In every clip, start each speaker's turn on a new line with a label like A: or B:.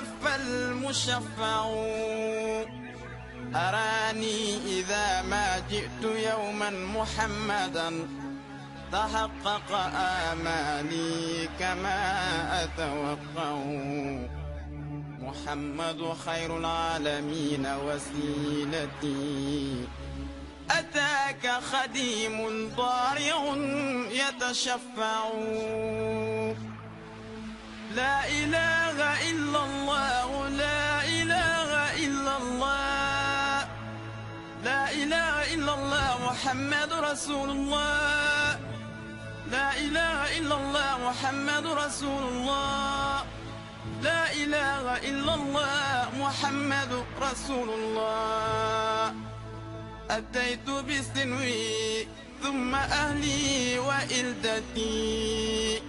A: يتشفع أراني إذا ما جئت يوما محمدا. تحقق آمالي كما أتوقع. محمد خير العالمين وسيلتي. أتاك خديم ضارع يتشفع. لا إله إلا الله إلا الله محمد رسول الله. لا إله إلا الله محمد رسول الله. لا إله إلا الله محمد رسول الله. أتيت بسنوي ثم أهلي وإلدتي.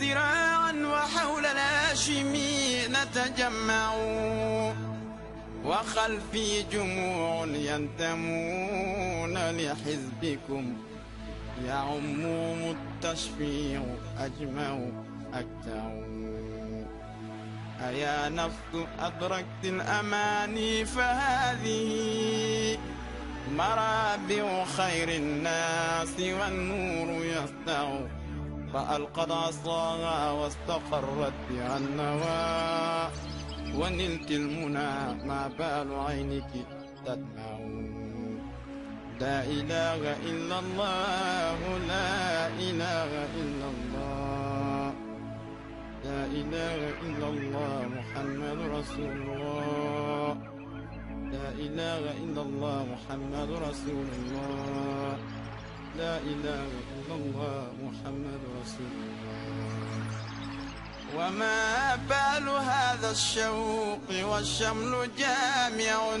A: ذراعا وحول الهاشمي نتجمع. وخلفي جموع ينتمون لحزبكم. يعمهم التشفيع أجمع أكتع أيا نفس أدركت الأماني فهذه مرابع خير الناس والنور يسطع فألقت عصاها واستقرت بها النوى. ونلت المنى ما بال عينك تدمع. لا إله إلا الله لا إله إلا الله. لا إله إلا الله محمد رسول الله. لا إله إلا الله محمد رسول الله. لا إله إلا الله محمد رسول الله. وما بال هذا الشوق والشمل جامع